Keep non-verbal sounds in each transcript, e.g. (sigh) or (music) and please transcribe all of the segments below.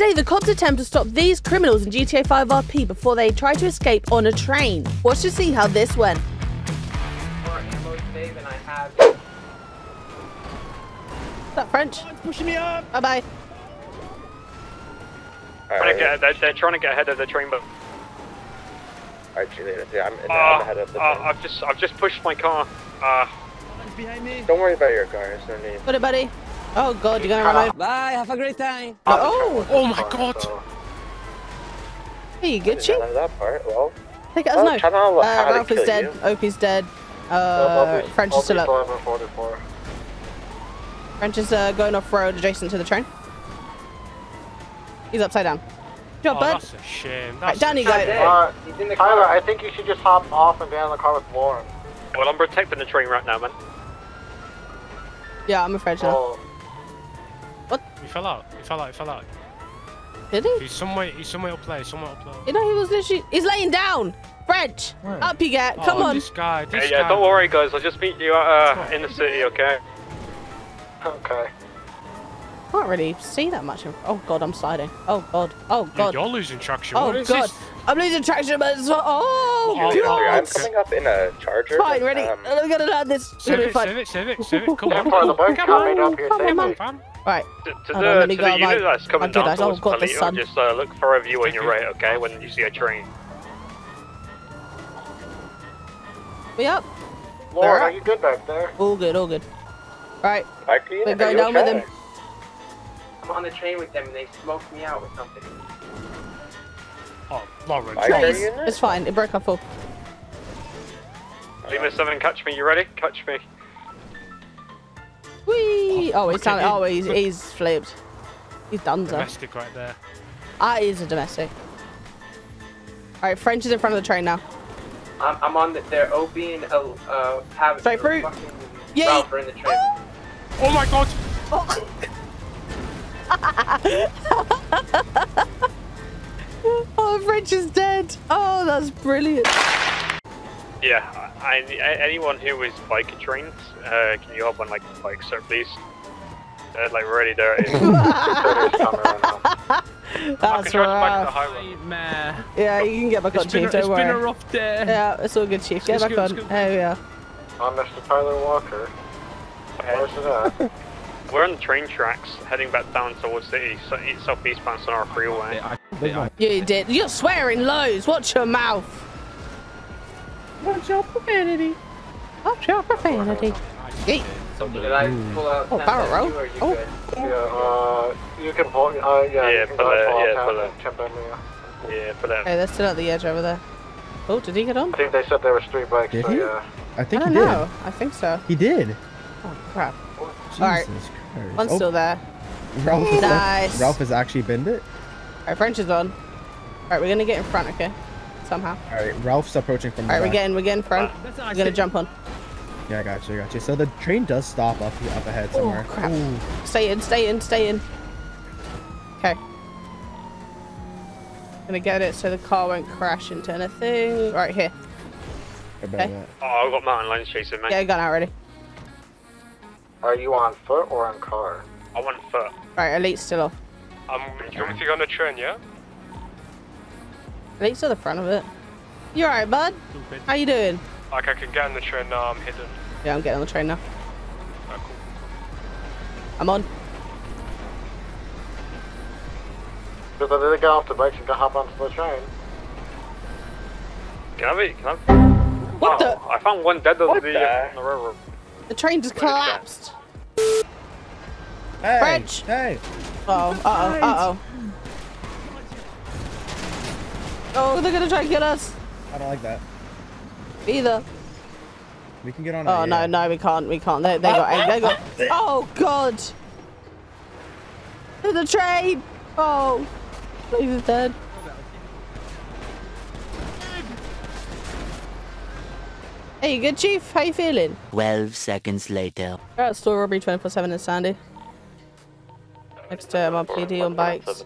Today, the cops attempt to stop these criminals in GTA 5 RP before they try to escape on a train. Watch to see how this went. Is that French? It's pushing me up. Bye bye. Trying to get, they're, they're trying to get ahead of the train, but Alright, Juliet, yeah, I'm, uh, I'm ahead of uh, the train. I've just I've just pushed my car. Uh, behind me. Don't worry about your car, there's no need. What it, buddy? Oh god, you're gonna run over. Bye, have a great time. Oh, oh my god! So, are you I good, didn't Chief? that part. Well, Take it as Oh, no. trying to know Uh, Ralph is dead. you. Opie's dead. Uh, French is still up. French is uh, going off road adjacent to the train. He's upside down. Good job, Oh, bud. that's a shame. Right, That's down a you go. Uh, Tyler, I think you should just hop off and get in the car with Lauren. Well, I'm protecting the train right now, man. Yeah, I'm a French now. Oh, He fell out. He fell out. He fell out. Did he? He's somewhere. He's somewhere up there. He's somewhere up there. You know, he was literally. He's laying down. French. Up you get. Come oh, on. This guy. Yeah, This yeah, guy. don't worry, guys. I'll just meet you uh, in the city, okay? okay. Can't really see that much. Of, oh god, I'm sliding. Oh god. Oh Dude, god. you're losing traction. Oh what is god. This? I'm losing traction, but it's oh Oh, Juliet, I'm coming up in a charger. Fine, ready. Um, I'm gonna land this. It's Save gonna it, save it, save it, save it. Come on. Therefore, the boat Come on. up here come on, man. Fam. Right. To, to Hold on, the, let me to go, the unit my- that's coming down has- towards the Paleto, sun. just uh, look for a view on Thank your right, okay? When you see a train. We up. Lauren, Alright. are you good back there? All good, all good. Right. Back to you? We're going you down with okay? him. I'm on the train with them and they smoked me out with something. Oh, Lauren. Bye. You in? It's fine. It broke off full. Lima 7, catch me. You ready? Catch me. Whee! Oh, he's okay, down. Oh, he's he's flipped. He's done so. Domestic right there. Ah, he's a domestic. All right, French is in front of the train now. I'm, I'm on the, they're Opie and uh, uh, have Straight through. fucking Yay. Ralph are in the train. Oh my god. (laughs) Oh, French is dead. Oh, that's brilliant. Yeah, I, I, anyone who is biker trained, uh, can you hop on like bikes, sir, please? Uh, like we're already there. Victoria's coming right now. (laughs) I That's can drive back to the rough. highway. Man. Yeah, you can get back on, It's been, Chief. a, it's Don't been a worry. rough day. Yeah, it's all good, Chief. Get It's back good, on. it's good. There we are. I'm Mr. Tyler Walker. Where's it at? (laughs) We're on the train tracks, heading back down towards the east, southeastbound Senora Freeway. I, I, Yeah, you did. You're swearing loads. Watch your mouth. Watch your profanity. Watch your profanity. Yeet. Did I pull out Oh, power barrel Diego, roll. or are you Oh. good? Yeah, uh, you can pull, uh, yeah, Yeah, pull go it, pull yeah, out pull past. Jump in, yeah. Yeah, for them. Okay, they're still at the edge over there. Oh, did he get on? I think they said there was three bikes, Did so he? yeah. I I think don't he did. know. I think so. He did. Oh, crap. Jesus Alright. Christ. One's Oh, still there. Ralph has, Nice. Ralph has actually binned it. Alright, French is on. Alright, we're gonna get in front, okay? Somehow. All right, Ralph's approaching from the Alright, we're getting, we're getting front. That's We're gonna jump on. Yeah, I got you, I got you. So the train does stop up up ahead oh, somewhere. Oh, crap. Ooh. Stay in, stay in, stay in. Okay. Gonna get it so the car won't crash into anything. Right here. Okay. Oh, I've got mountain lions chasing me. Yeah, I got out already. Are you on foot or on car? I'm on foot. Right, Elite's still off. Um, I'm going to go on the train, yeah? Elite's at the front of it. You alright, bud? Stupid. How you doing? Like I can get on the train now. I'm hidden. Yeah, I'm getting on the train now. Alright, cool. I'm on. Because I didn't get off the bikes and got hop onto the train. Can I be. Can I have What oh, I found one dead on What the, the? uh, on the railroad. the? The train just Where is collapsed. Hey, French. Hey. Oh, uh oh, uh oh. Oh, they're gonna try and kill us. I don't like that. Either. We can get on. Oh no, uh, no, we can't. We can't. They, they got. They got. (laughs) Oh God. There's a train. Oh, please it's dead. Hey, good, Chief? How you feeling? 12 seconds later. We're at store robbery 24/7 in Sandy. Next to MRPD on bikes.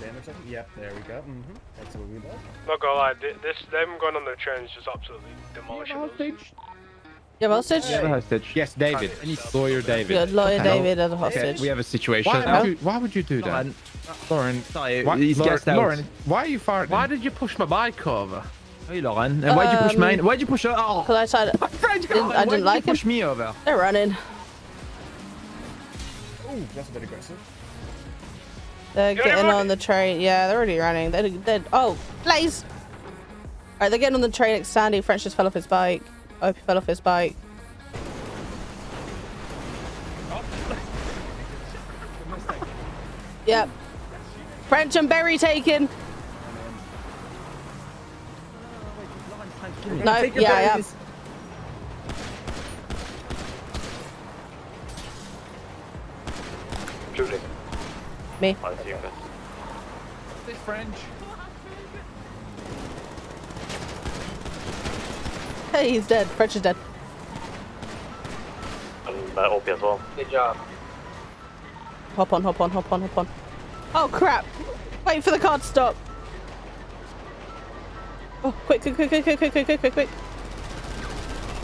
Lateral damage. I. Yep, there we go. Mm-hmm. That's what we love. Not gonna lie, thi- this them going on the train is just absolutely demolishing us. You have hostage? We have a hostage. Yes, David. Lawyer David. Good. Lawyer Okay. David as a hostage. We have a situation. Why- Why, would you, why would you do that? Lauren, Lauren, sorry, why, he's Lauren. Lauren, why are you farting? Why did you push my bike over? Hey, Lauren. And why'd you push Um, mine? Why'd you push her? Oh, Because I tried. French didn't- Lauren, I why didn't like you him. push me over. They're running. Ooh, that's a bit aggressive. They're You're getting running. on the train. Yeah, they're already running. They're, they're oh, Blaze. All right, they're getting on the train at Sandy. French just fell off his bike. Opie fell off his bike. (laughs) Yep. French and Berry taken. No, yeah, I am. Me. I see this. This French. Hey, he's dead. French is dead. And uh, OP as well. Good job. Hop on, hop on, hop on, hop on. Oh crap! Wait for the car to stop. Oh, quick, quick, quick, quick, quick, quick, quick, quick, quick.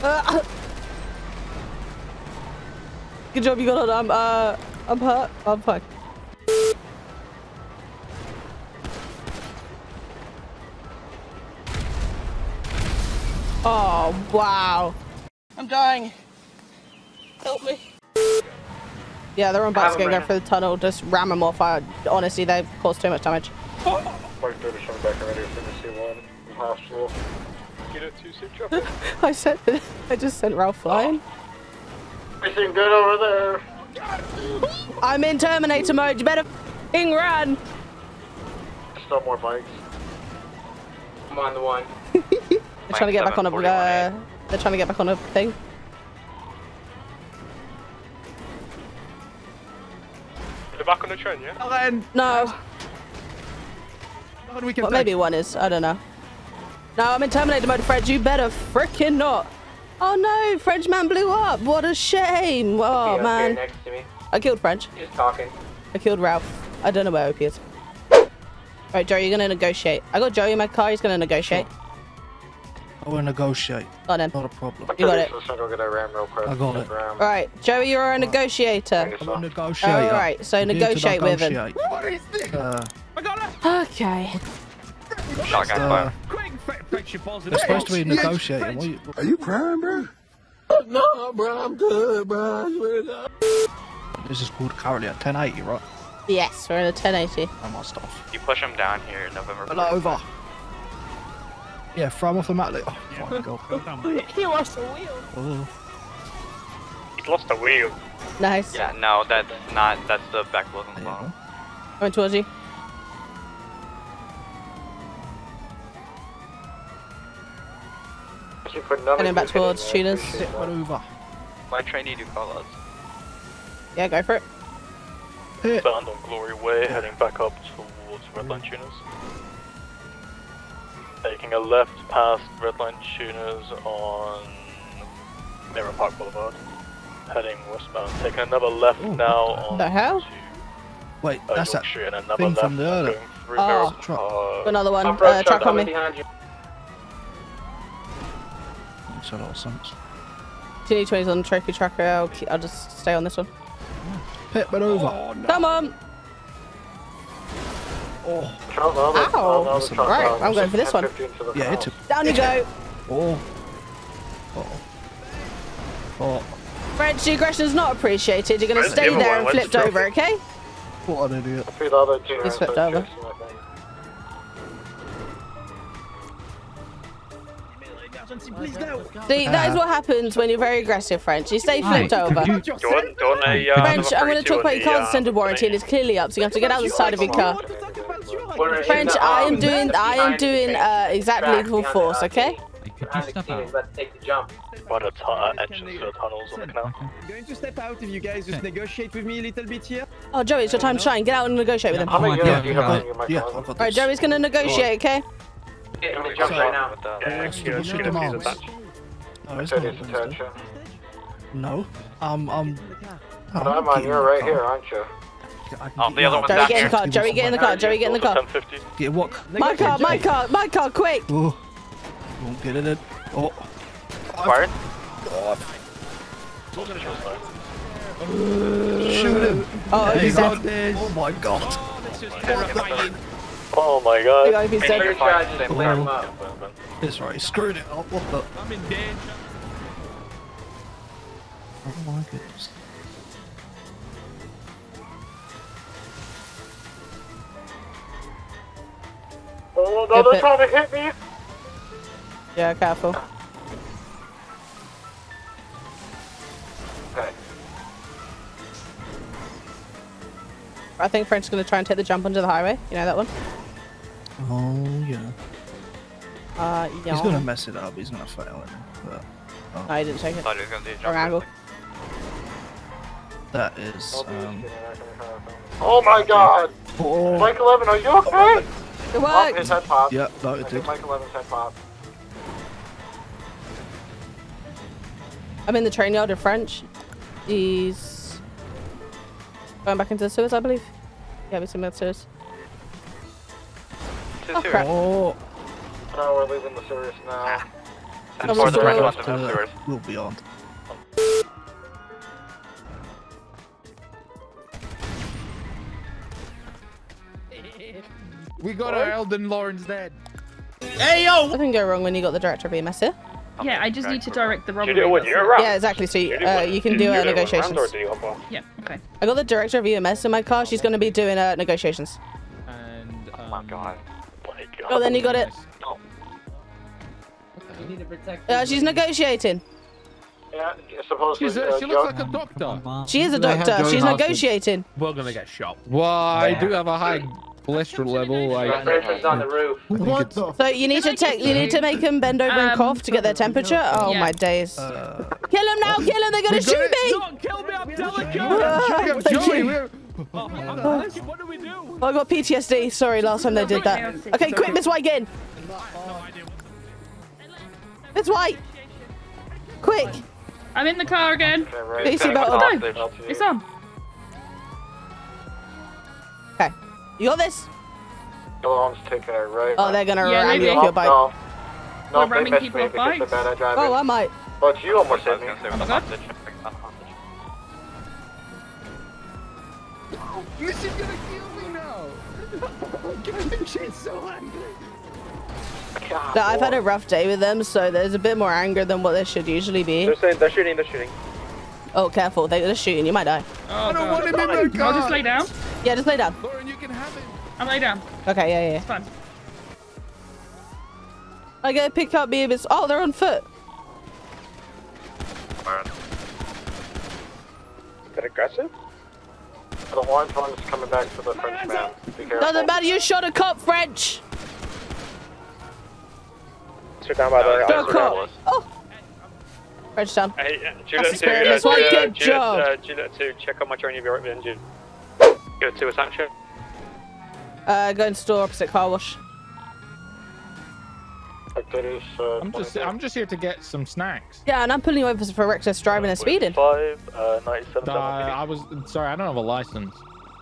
Uh, (laughs) good job, you got it. I'm, uh, I'm hurt. I'm fine. Oh, wow. I'm dying. Help me. Yeah, they're on bikes Have 'em going right go through the tunnel. Just ram them off. I, honestly, they've caused too much damage. Mark 30 showing back already for the C1 from hospital. Get it to sit drop. (laughs) I sent. I just sent Ralph oh. flying. Everything good over there? I'm in Terminator mode. You better f***ing run. Still more bikes. I'm on the one. They're trying to get back on a. 741A. Uh, they're trying to get back on a thing. They're back on the train, yeah? Lauren, No, Lauren, we can but maybe one is. I don't know. No, I'm in Terminator mode, Fred. You better frickin' not. Oh no, French man blew up. What a shame. Oh He man, next to me. I killed French. Just talking. I killed Ralph. I don't know where OP is. Right, Joe, you're gonna negotiate. I got Joey in my car. He's gonna negotiate. I will negotiate. Go on then. Not a problem. You got it. So go get that ram real quick. I got it. Ram. All right, Joey, you're a negotiator. I'm a negotiator. All right, so I'm here to negotiate with him. What is this? Uh, Okay. Shotgun uh, fire. Quick, Fre- French, you're positive. we're supposed to be negotiating. What you, Are you crying, bro? (laughs) No, bro, I'm good, bro. I swear to God. this is called currently at 1080, right? Yes, we're in a 1080. Oh, my stuff. You push him down here, November. Pull over. Yeah, throw him off the map. Like, oh yeah. my god. he lost a wheel. Oh. It lost a wheel. Nice. Yeah, no, that's not. That's the back blow from bottom. Coming towards you. And back towards cheaters. Sit over. My train you do call outs? Yeah, go for it. Hit. Stand on Glory Way, heading back up towards Redline Tuners. Taking a left past Redline Tuners on Mirror Park Boulevard. Heading westbound. Taking another left Ooh, now on the hell? to Wait, uh, that's York that. And another thing left from the earlier. going through Oh. Mirror Truck. Park. Another one. Off-road Uh, truck truck on me. behind. Makes a lot of sense. T20's on the trophy tracker. I'll, keep, I'll just stay on this one. Pit, but over. Come on. Oh, Truck, Ow. no, no, the That's truck, right, I'm going for this one. 10-15 to the yeah, house. hit him. Down you go. Oh. Oh. Oh. French, the aggression's not appreciated. You're going to stay there and flipped the over, okay? What an idiot. I see the other two He's are flipped so over. chasing that thing. See, that is what happens when you're very aggressive, French. You stay flipped over. Don't, don't, uh, uh, French, I'm going to talk about your car's uh, extended warranty and it's clearly up, so you have to get out the side of your car. We're French, I am doing, I am doing uh, exact track legal force, okay? Behind the scene, he's about to take the jump. What a uh, entrance to the tunnels on the canal. Going to step out if you guys just negotiate with me a little bit here. Oh, Joey, it's your time to shine. Get out and negotiate with him. How many yeah, do you have yeah, in my yeah, closet? I've Alright. Joey's going to negotiate, okay? Get him to jump right now. Yeah, What's the yeah, bullshit yeah, demands? attached. No, it's not his Wednesday. attention. No. Um, um. I'm No, man, you're right here, aren't you? Oh, the other one's Joey, get in the car. Joey, get in the car. Joey, get in the car. 1050. Get what? My car, my car, my car, quick! Oh. Won't get it in. Oh. Fired? Shoot him. Oh, There he's you go. dead. Oh my god. Oh my There you god. go, he's dead. Trigger charges and flare him up. It's right. Screwed it up. What the? I'm in danger. Oh my goodness. Oh no, they're trying to hit me. Yeah, careful. Okay. I think French is going to try and take the jump onto the highway. You know that one? Oh yeah. Uh, yeah. He's gonna mess it up. He's gonna fail it. But No, he didn't take it. Thought he was gonna do a Wrong angle. that is. Um, Oh my god. oh. Mike 11, are you okay? It Oh, his worked! head popped. Yeah, no, I it think did. Mike 11's head popped. I'm in the train yard of French. He's going back into the sewers, I believe. Yeah, we're in the sewers. Oh, crap. Oh, No, we're leaving the sewers now. Oh, For the we're rest still- of the sewers. we'll be on. We got our Elden Lawrence dead. Hey, yo! Nothing can go wrong when you got the director of EMS here. Yeah, I just need to direct the Did robbery. you do it when you're around? Yeah, exactly. So you, uh, you can did do you uh, negotiations. around, or did you hop on? Yeah, okay. I got the director of EMS in my car. She's going to be doing uh, negotiations. And um, Oh my god. My god. Oh, then you got it. You need to protect Uh, she's negotiating. Yeah, supposedly. She's a, uh, she looks like a doctor. She is a doctor. She's negotiating. We're gonna get shot. Well, I do have a high cholesterol level. My Like, Frenchman's on the roof. What the? So you need to take. You need to make them bend over and Um, cough to get their temperature. Oh yeah. my days! Uh, Kill them now! Kill them! They're gonna shoot me! Don't kill me, I'm telling you! Thank Joey, you. Oh, I'm telling you, what do we do? I got PTSD. Sorry, last time they did that. Okay, quick, Miss White, get in. Miss White, quick! I'm in the car again. Okay, right. Get your on. It's on. You got this. Alarms take care, right? Oh, they're gonna Yeah, ram you off your bike. No. No, We're they ramming missed me off because they're bikes. bad at driving. Oh, I might. But you almost I hit me. gonna say, Oh my with God. the hostage. with the hostage. Gonna kill me now. She's so angry. God, No, I've had a rough day with them, so there's a bit more anger than what there should usually be. They're saying they're shooting. They're shooting. Oh, careful! They're shooting. You might die. Oh, I don't God. want him in my I'll just lay down. Yeah, just lay down. Lauren, you can have him. I'll lay down. Okay, yeah, yeah. It's fine. I gotta pick up me. It's oh, they're on foot. Is that aggressive? The orange one's coming back to the French man. Be careful. Doesn't matter. You shot a cop, French. Sit down by the. Go cop. Oh. French down. Hey, uh, That's Juliet the 2, spirit. uh, That's why Juliet, good Juliet, uh, Juliet 2, check on my train if you're right behind you. Juliet 2, what's action? Uh, go and store opposite car wash. Activities, uh, I'm just, I'm just here to get some snacks. Yeah, and I'm pulling you over for reckless driving and speeding. 5, uh, 97, Uh, I was sorry, I don't have a license.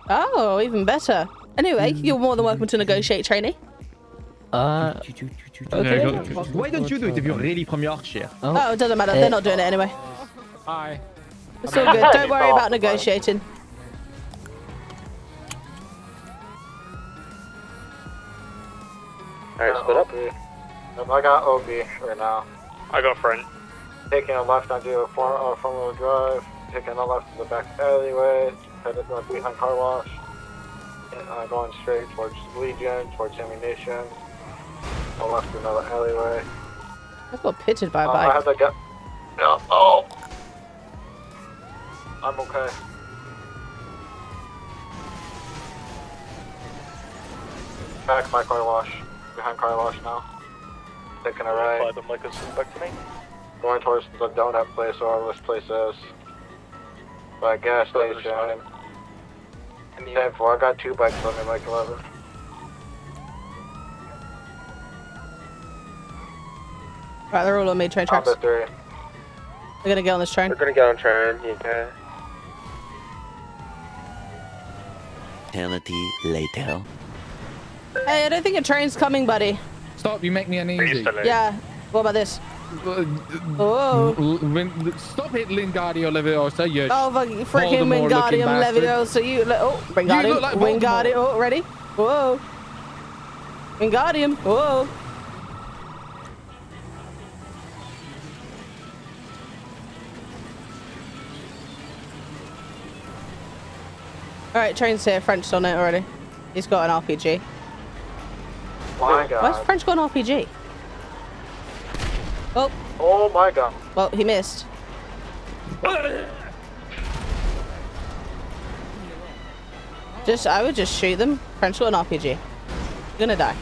Oh, even better. Anyway, Hmm. you're more than welcome to negotiate, trainee. Uh, Okay. Why don't you do it if you're really from Yorkshire? Oh, it doesn't matter. They're not doing it anyway. Hi. It's all good. Don't worry about negotiating. Alright, split up. Um, I got OB right now. I got front. Taking a left onto a four, uh, four-wheel drive. Taking a left to the back alleyway. Headed uh, behind car wash. And, uh, going straight towards Legion, towards ammunition. A left to another alleyway. I got pitted by a Uh, I bike. have to get. No. Oh. I'm okay. Back by car wash. Behind car wash now. Taking a right. them like a suspect to me. Going towards the donut place, or this place is. By a gas station. Ten four. I got two bikes on me, Mike 11. Right, they're all on me train tracks. Honda 3. They're gonna get on this train. We're gonna get on train, yeah. Eternity later. Hey, I don't think a train's coming, buddy. Stop! You make me uneasy. Yeah. What about this? Uh, oh. Stop it, Lingardio Leviosa. You Oh, fucking freaking Voldemort-looking Wingardium bastard. Leviosa. You, le- oh, You look like Wingardium. Voldemort. Oh, ready? Whoa. Wingardium. Whoa. Alright, train's here. French's on it already. He's got an RPG. My god. Why's French going RPG? Oh, Oh my god. well, he missed. Just, I would just shoot them. French got an RPG. You're gonna die.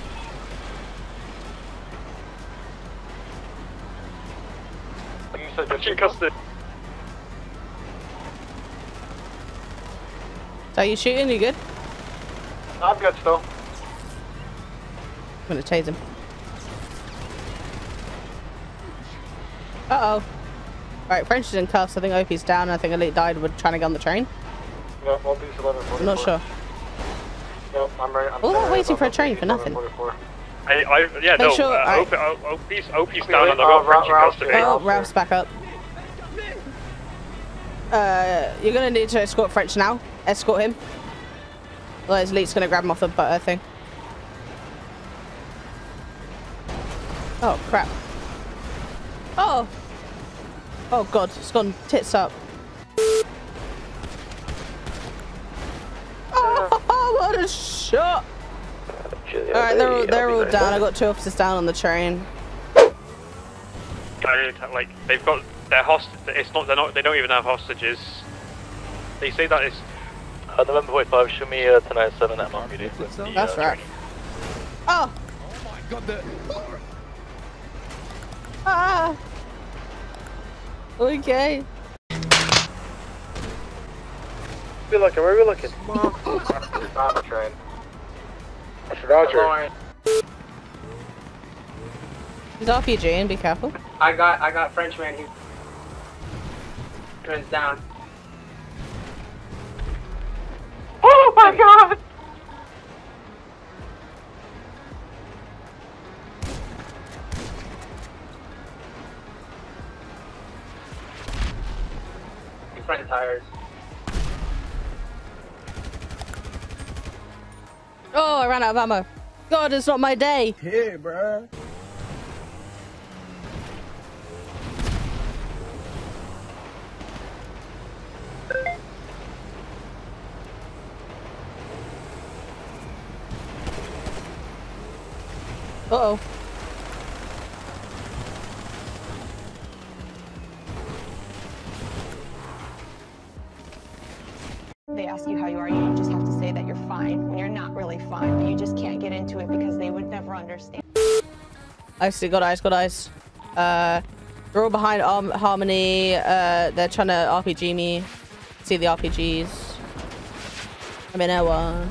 You said just Chief custody. So you shooting? You good? I'm good still. I'm gonna tase him. Uh oh. Right, French is in cuffs. I think OP's down. I think Elite died with trying to get on the train. Yep, OP's 1144. I'm not sure. Yep, I'm ready. I'm All that waiting for a train for nothing. 1144. I, I, yeah, Make no, sure- uh, alright. OP, O- OP's, OP's down and I've uh, French in Ralph- custody. Oh, Ralph's back up. Uh, you're gonna need to escort French now. Escort him. Otherwise, Elite's gonna grab him off the butter thing. Oh crap. Oh. Oh god, it's gone tits up. Oh, what a shot! Alright, they're all, they're all down. I got two officers down on the train. Like they've got their host. It's not. They're not. They don't even have hostages. They say that it's. Uh, November 45, show me uh, tonight 7 at MRPD. with the, That's uh, right. Oh! Oh my god, the. Ah! (laughs) Okay. Where we looking? Where are we looking? on the train. Roger. He's RPG and be careful. I got I got Frenchman. He turns down. Oh my god! Front tires. Oh, I ran out of ammo. God, it's not my day. Hey, bruh. Really fine, but you just can't get into it because they would never understand. I see, got eyes, got eyes. Uh, they're all behind Arm Harmony. Uh, they're trying to RPG me. See the RPGs. I'm in L1.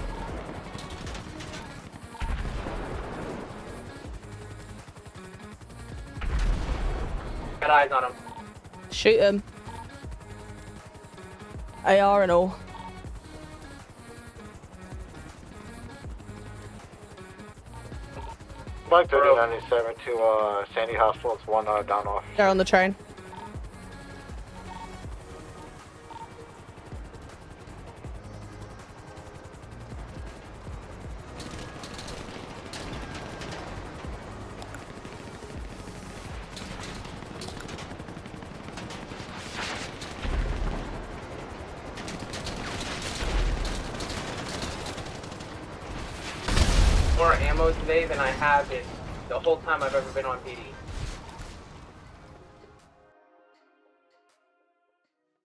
Got eyes on him. Shoot him. AR and all. Mike 3097 to uh, Sandy Hospital. It's one uh, down off. They're on the train. The whole time I've ever been on PD.